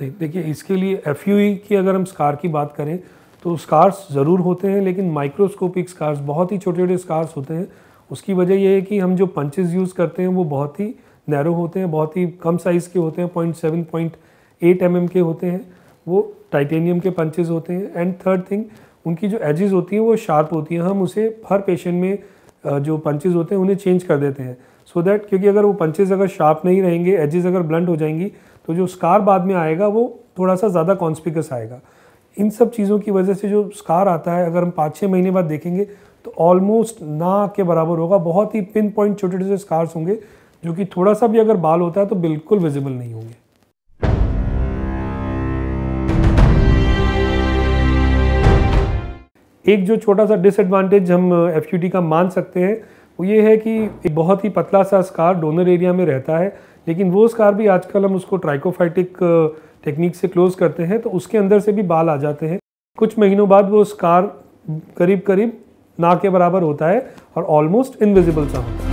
देखिए, इसके लिए FUE की अगर हम स्कार की बात करें तो स्कार्स ज़रूर होते हैं, लेकिन माइक्रोस्कोपिक स्कार्स बहुत ही छोटे छोटे स्कार्स होते हैं। उसकी वजह यह है कि हम जो पंचेस यूज़ करते हैं, वो बहुत ही नैरो होते हैं, बहुत ही कम साइज़ के होते हैं point seven point eight M के होते हैं। वो टाइटेनियम के पंचेस होते हैं। एंड थर्ड थिंग उनकी जो एजेस होती हैं, वो शार्प होती हैं। हम उसे हर पेशेंट में जो पंचेज होते हैं, उन्हें चेंज कर देते हैं। सो so दैट क्योंकि अगर वो पंचेज अगर शार्प नहीं रहेंगे एजेस अगर ब्लंट हो जाएँगी तो जो स्कार बाद में आएगा, वो थोड़ा सा ज़्यादा कॉन्स्पिकस आएगा। इन सब चीज़ों की वजह से जो स्कार आता है, अगर हम पाँच छः महीने बाद देखेंगे तो ऑलमोस्ट ना के बराबर होगा। बहुत ही पिन पॉइंट छोटे छोटे स्कार्स होंगे, जो कि थोड़ा सा भी अगर बाल होता है तो बिल्कुल विजिबल नहीं होंगे। एक जो छोटा सा डिसएडवांटेज हम एफ़ का मान सकते हैं, वो ये है कि एक बहुत ही पतला सा स्कार डोनर एरिया में रहता है लेकिन वो स्कार भी आजकल हम उसको ट्राइकोफाइटिक टेक्निक से क्लोज करते हैं तो उसके अंदर से भी बाल आ जाते हैं। कुछ महीनों बाद वो स्कार करीब करीब ना के बराबर होता है और ऑलमोस्ट इनविजिबल सा होता है।